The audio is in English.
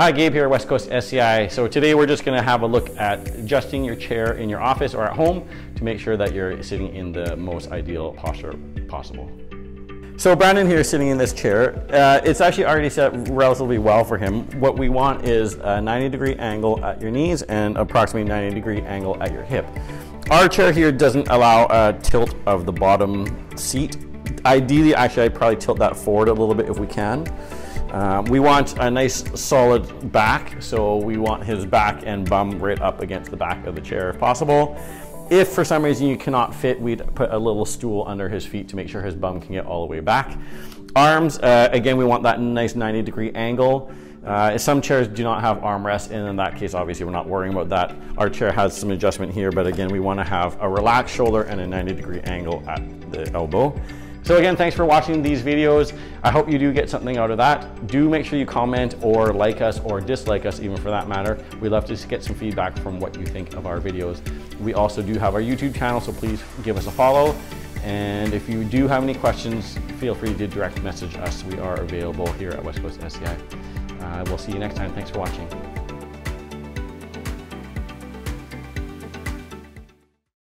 Hi, Gabe here, Westcoast SCI. So today we're just gonna have a look at adjusting your chair in your office or at home to make sure that you're sitting in the most ideal posture possible. So Brandon here is sitting in this chair. Uh, it's actually already set relatively well for him. What we want is a 90 degree angle at your knees and approximately 90 degree angle at your hip. Our chair here doesn't allow a tilt of the bottom seat. Ideally, actually, I'd probably tilt that forward a little bit if we can. Um, we want a nice solid back, so we want his back and bum right up against the back of the chair if possible. If for some reason you cannot fit, we'd put a little stool under his feet to make sure his bum can get all the way back. Arms, uh, again, we want that nice 90 degree angle. Uh, some chairs do not have armrests, and in that case, obviously, we're not worrying about that. Our chair has some adjustment here, but again, we want to have a relaxed shoulder and a 90 degree angle at the elbow. So again, thanks for watching these videos. I hope you do get something out of that. Do make sure you comment or like us or dislike us even for that matter. We love to get some feedback from what you think of our videos. We also do have our YouTube channel, so please give us a follow. And if you do have any questions, feel free to direct message us. We are available here at Westcoast SCI. Uh, we'll see you next time. Thanks for watching.